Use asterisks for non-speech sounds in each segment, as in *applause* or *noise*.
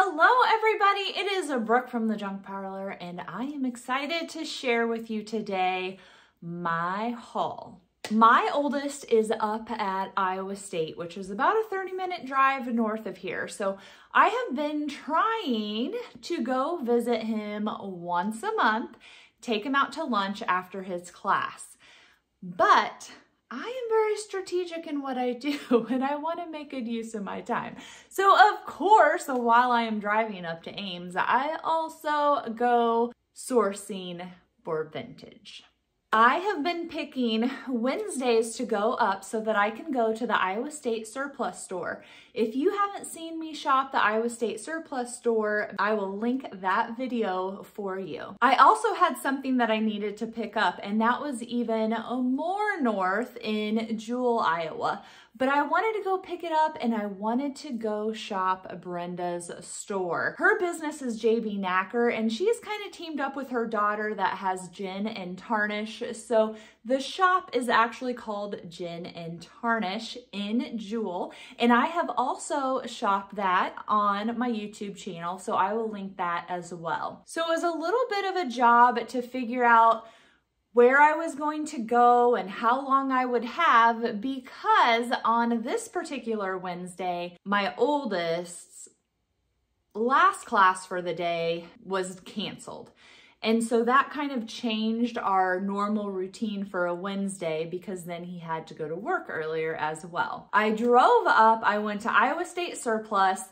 Hello everybody, it is Brooke from the Junk Parlor and I am excited to share with you today my haul. My oldest is up at Iowa State, which is about a 30 minute drive north of here. So I have been trying to go visit him once a month, take him out to lunch after his class. But I am very strategic in what I do *laughs* and I want to make good use of my time. So of course, while I am driving up to Ames, I also go sourcing for vintage. I have been picking Wednesdays to go up so that I can go to the Iowa State Surplus Store. If you haven't seen me shop the Iowa State Surplus Store, I will link that video for you. I also had something that I needed to pick up and that was even more north in Jewell, Iowa but I wanted to go pick it up and I wanted to go shop Brenda's store. Her business is JB Knacker and she's kind of teamed up with her daughter that has gin and tarnish. So the shop is actually called Gin and Tarnish in Jewell. And I have also shopped that on my YouTube channel. So I will link that as well. So it was a little bit of a job to figure out where I was going to go and how long I would have because on this particular Wednesday, my oldest's last class for the day was canceled. And so that kind of changed our normal routine for a Wednesday because then he had to go to work earlier as well. I drove up, I went to Iowa State Surplus,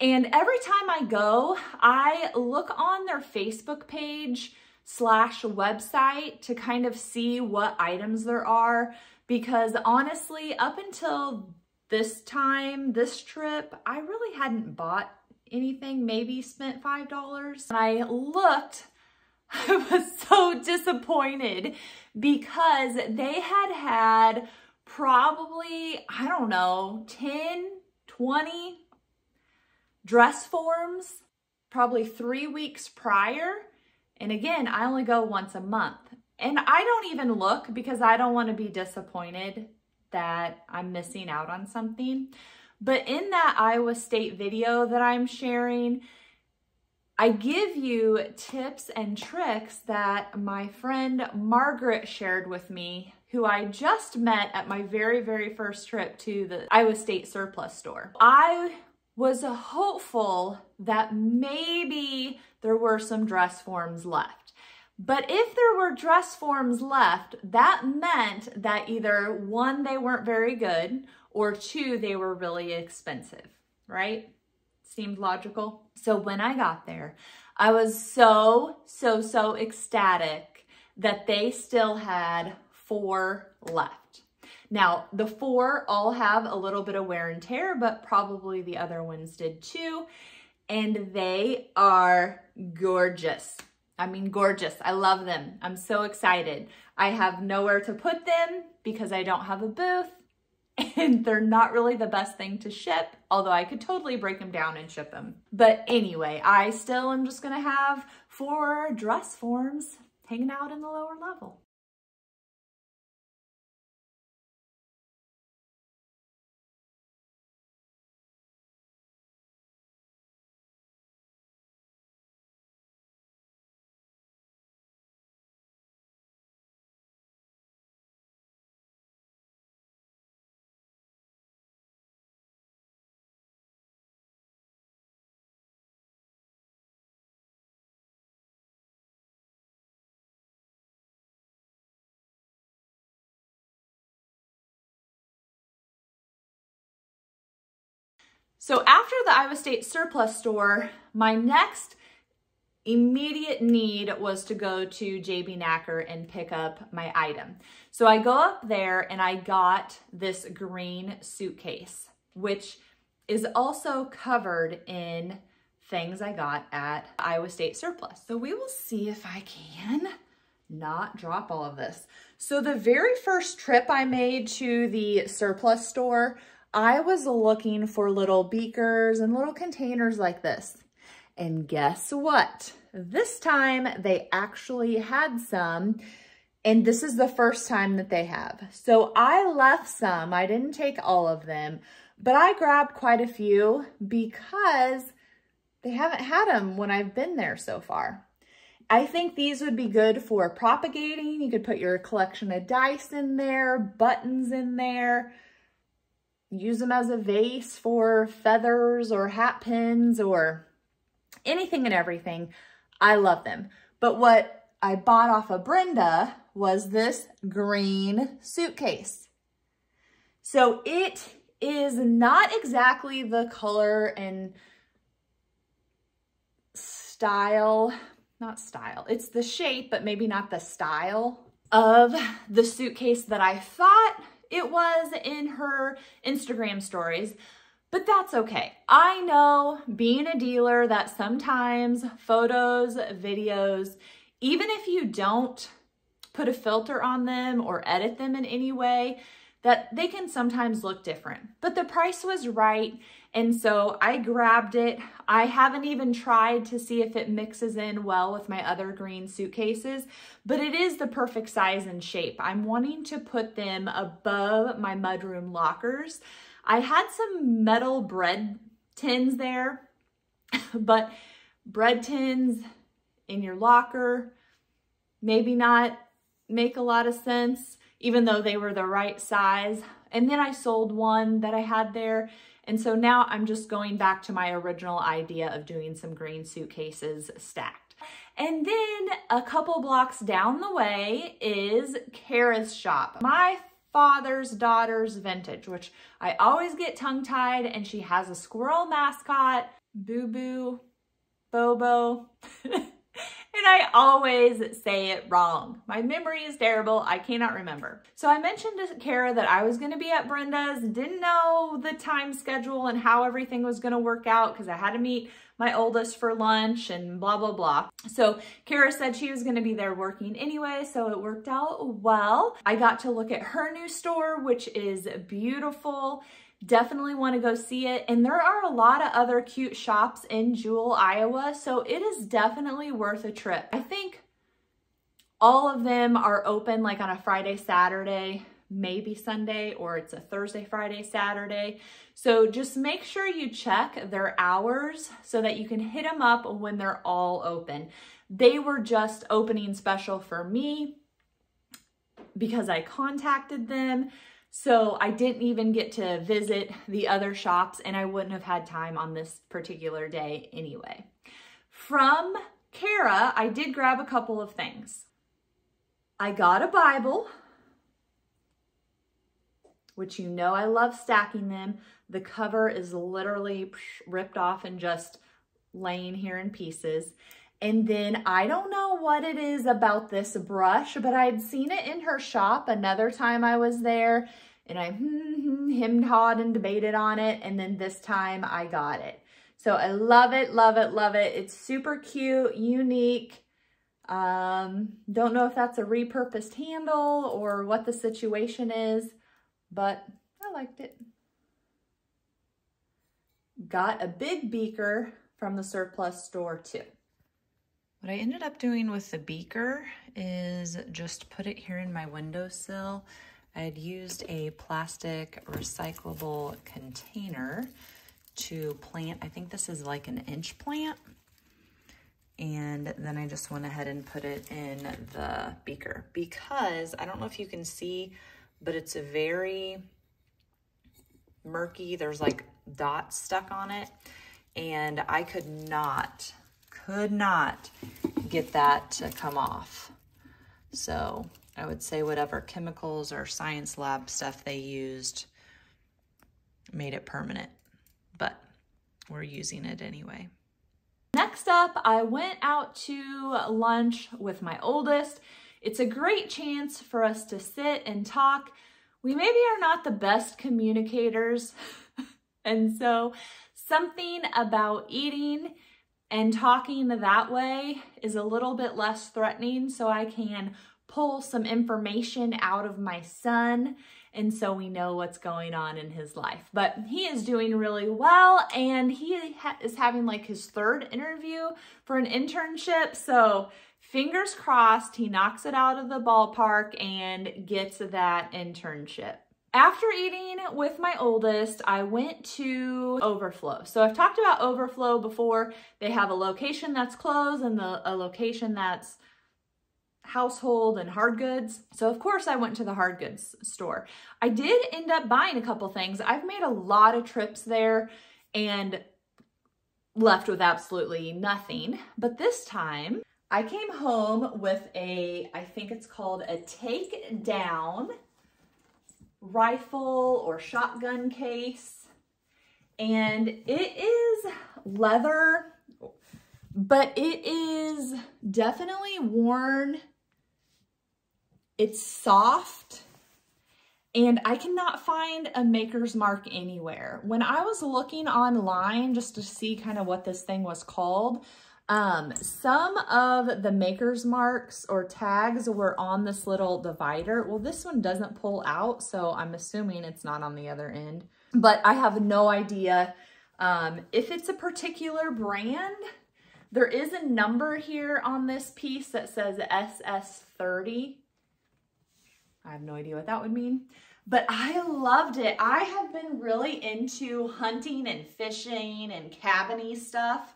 and every time I go, I look on their Facebook page slash website to kind of see what items there are because honestly, up until this time, this trip, I really hadn't bought anything, maybe spent $5. And I looked, *laughs* I was so disappointed because they had had probably, I don't know, 10, 20 dress forms, probably three weeks prior. And again, I only go once a month. And I don't even look because I don't want to be disappointed that I'm missing out on something. But in that Iowa State video that I'm sharing, I give you tips and tricks that my friend Margaret shared with me, who I just met at my very, very first trip to the Iowa State surplus store. I was hopeful that maybe there were some dress forms left. But if there were dress forms left, that meant that either one, they weren't very good, or two, they were really expensive, right? Seemed logical. So when I got there, I was so, so, so ecstatic that they still had four left. Now, the four all have a little bit of wear and tear, but probably the other ones did too. And they are gorgeous. I mean, gorgeous. I love them. I'm so excited. I have nowhere to put them because I don't have a booth *laughs* and they're not really the best thing to ship, although I could totally break them down and ship them. But anyway, I still am just gonna have four dress forms hanging out in the lower level. So after the Iowa State surplus store, my next immediate need was to go to JB Knacker and pick up my item. So I go up there and I got this green suitcase, which is also covered in things I got at Iowa State Surplus. So we will see if I can not drop all of this. So the very first trip I made to the surplus store, I was looking for little beakers and little containers like this. And guess what? This time they actually had some and this is the first time that they have. So I left some, I didn't take all of them, but I grabbed quite a few because they haven't had them when I've been there so far. I think these would be good for propagating. You could put your collection of dice in there, buttons in there, use them as a vase for feathers or hat pins or anything and everything. I love them. But what I bought off of Brenda was this green suitcase. So it is not exactly the color and style, not style, it's the shape, but maybe not the style of the suitcase that I thought it was in her Instagram stories, but that's okay. I know being a dealer that sometimes photos, videos, even if you don't put a filter on them or edit them in any way, that they can sometimes look different. But the price was right, and so I grabbed it. I haven't even tried to see if it mixes in well with my other green suitcases, but it is the perfect size and shape. I'm wanting to put them above my mudroom lockers. I had some metal bread tins there, *laughs* but bread tins in your locker, maybe not make a lot of sense, even though they were the right size. And then I sold one that I had there. And so now I'm just going back to my original idea of doing some green suitcases stacked. And then a couple blocks down the way is Kara's shop. My father's daughter's vintage, which I always get tongue tied and she has a squirrel mascot, Boo Boo, Bobo. *laughs* and I always say it wrong. My memory is terrible. I cannot remember. So I mentioned to Kara that I was going to be at Brenda's, didn't know the time schedule and how everything was going to work out because I had to meet my oldest for lunch and blah, blah, blah. So Kara said she was going to be there working anyway, so it worked out well. I got to look at her new store, which is beautiful. Definitely want to go see it. And there are a lot of other cute shops in Jewell, Iowa, so it is definitely worth a trip. I think all of them are open like on a Friday, Saturday, maybe Sunday, or it's a Thursday, Friday, Saturday. So just make sure you check their hours so that you can hit them up when they're all open. They were just opening special for me because I contacted them. So I didn't even get to visit the other shops and I wouldn't have had time on this particular day anyway. From Kara, I did grab a couple of things. I got a Bible, which you know I love stacking them. The cover is literally ripped off and just laying here in pieces. And then I don't know what it is about this brush, but I'd seen it in her shop another time I was there and I *laughs* hemmed, hawed, and debated on it. And then this time I got it. So I love it, love it, love it. It's super cute, unique. Um, don't know if that's a repurposed handle or what the situation is, but I liked it. Got a big beaker from the surplus store too. What I ended up doing with the beaker is just put it here in my windowsill. I had used a plastic recyclable container to plant, I think this is like an inch plant. And then I just went ahead and put it in the beaker because I don't know if you can see, but it's a very murky. There's like dots stuck on it. And I could not could not get that to come off. So I would say whatever chemicals or science lab stuff they used made it permanent, but we're using it anyway. Next up, I went out to lunch with my oldest. It's a great chance for us to sit and talk. We maybe are not the best communicators, *laughs* and so something about eating and talking that way is a little bit less threatening so I can pull some information out of my son and so we know what's going on in his life. But he is doing really well and he ha is having like his third interview for an internship. So fingers crossed he knocks it out of the ballpark and gets that internship. After eating with my oldest, I went to Overflow. So I've talked about Overflow before. They have a location that's clothes and the, a location that's household and hard goods. So of course I went to the hard goods store. I did end up buying a couple things. I've made a lot of trips there and left with absolutely nothing. But this time I came home with a, I think it's called a take down rifle or shotgun case. And it is leather, but it is definitely worn. It's soft and I cannot find a maker's mark anywhere. When I was looking online just to see kind of what this thing was called, um, some of the maker's marks or tags were on this little divider. Well, this one doesn't pull out, so I'm assuming it's not on the other end. But I have no idea um, if it's a particular brand. There is a number here on this piece that says SS30. I have no idea what that would mean. But I loved it. I have been really into hunting and fishing and cabiny stuff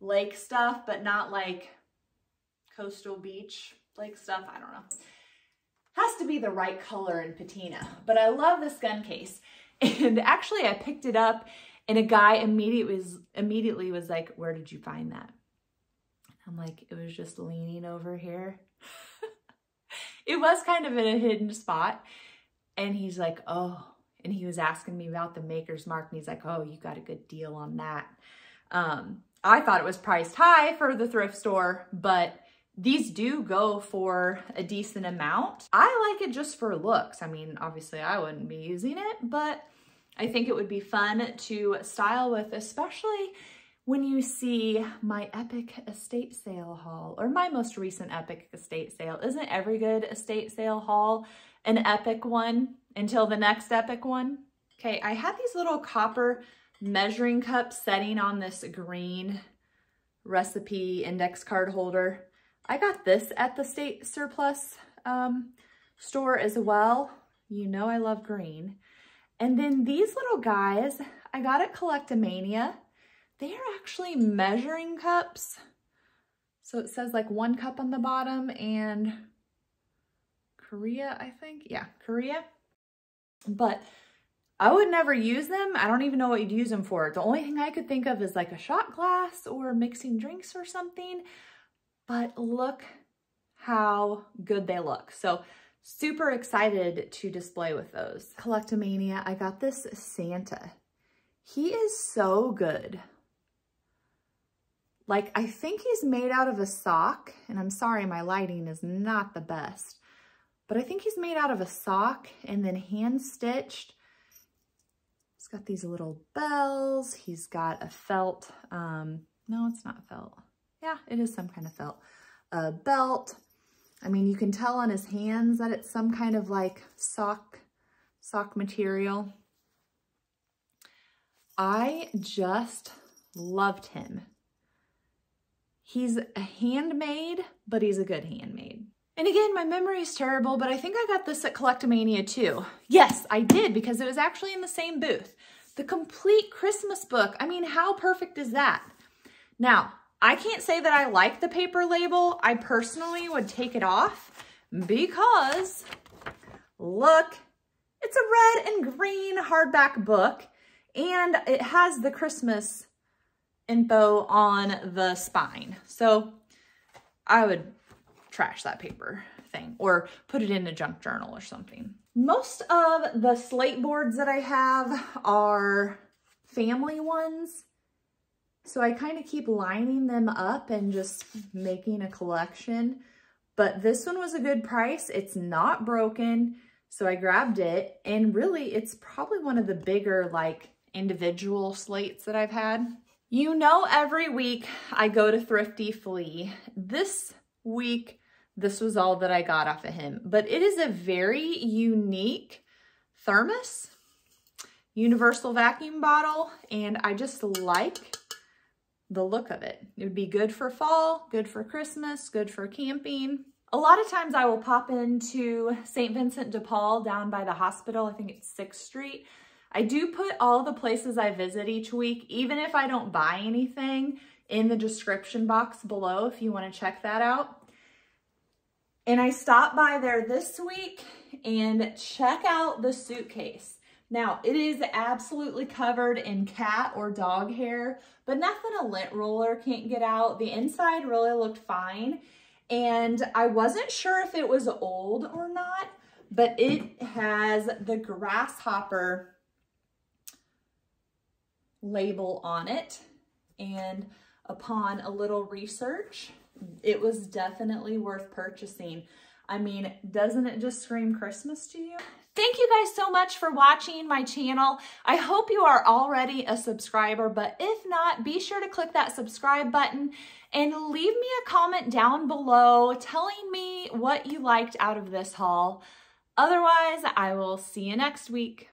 lake stuff, but not like coastal beach lake stuff. I don't know. Has to be the right color and patina. But I love this gun case. *laughs* And actually I picked it up and a guy immediately was, immediately was like, where did you find that? I'm like, it was just leaning over here. *laughs* it was kind of in a hidden spot. And he's like, oh, and he was asking me about the maker's mark. And he's like, oh, you got a good deal on that. Um, I thought it was priced high for the thrift store, but these do go for a decent amount. I like it just for looks. I mean, obviously I wouldn't be using it, but I think it would be fun to style with, especially when you see my epic estate sale haul or my most recent epic estate sale. Isn't every good estate sale haul an epic one until the next epic one? Okay, I had these little copper measuring cup setting on this green recipe index card holder. I got this at the state surplus um, store as well. You know I love green. And then these little guys, I got at Collectamania. They are actually measuring cups. So it says like one cup on the bottom and Korea, I think. Yeah, Korea. But I would never use them. I don't even know what you'd use them for. The only thing I could think of is like a shot glass or mixing drinks or something. But look how good they look. So super excited to display with those. Collectamania, I got this Santa. He is so good. Like, I think he's made out of a sock, and I'm sorry, my lighting is not the best, but I think he's made out of a sock and then hand stitched He's got these little bells. He's got a felt, um, no, it's not felt. Yeah, it is some kind of felt. A belt. I mean, you can tell on his hands that it's some kind of like sock, sock material. I just loved him. He's a handmade, but he's a good handmade. And again, my memory is terrible, but I think I got this at Collectamania too. Yes, I did because it was actually in the same booth. The complete Christmas book. I mean, how perfect is that? Now, I can't say that I like the paper label. I personally would take it off because look, it's a red and green hardback book and it has the Christmas info on the spine. So I would trash that paper thing or put it in a junk journal or something. Most of the slate boards that I have are family ones. So I kind of keep lining them up and just making a collection. But this one was a good price. It's not broken. So I grabbed it and really it's probably one of the bigger like individual slates that I've had. You know every week I go to Thrifty Flea. This week this was all that I got off of him. But it is a very unique thermos, universal vacuum bottle, and I just like the look of it. It would be good for fall, good for Christmas, good for camping. A lot of times I will pop into St. Vincent de Paul down by the hospital. I think it's 6th Street. I do put all the places I visit each week, even if I don't buy anything, in the description box below if you want to check that out. And I stopped by there this week and check out the suitcase. Now, it is absolutely covered in cat or dog hair, but nothing a lint roller can't get out. The inside really looked fine. And I wasn't sure if it was old or not, but it has the grasshopper label on it. And upon a little research, it was definitely worth purchasing. I mean, doesn't it just scream Christmas to you? Thank you guys so much for watching my channel. I hope you are already a subscriber, but if not, be sure to click that subscribe button and leave me a comment down below telling me what you liked out of this haul. Otherwise, I will see you next week.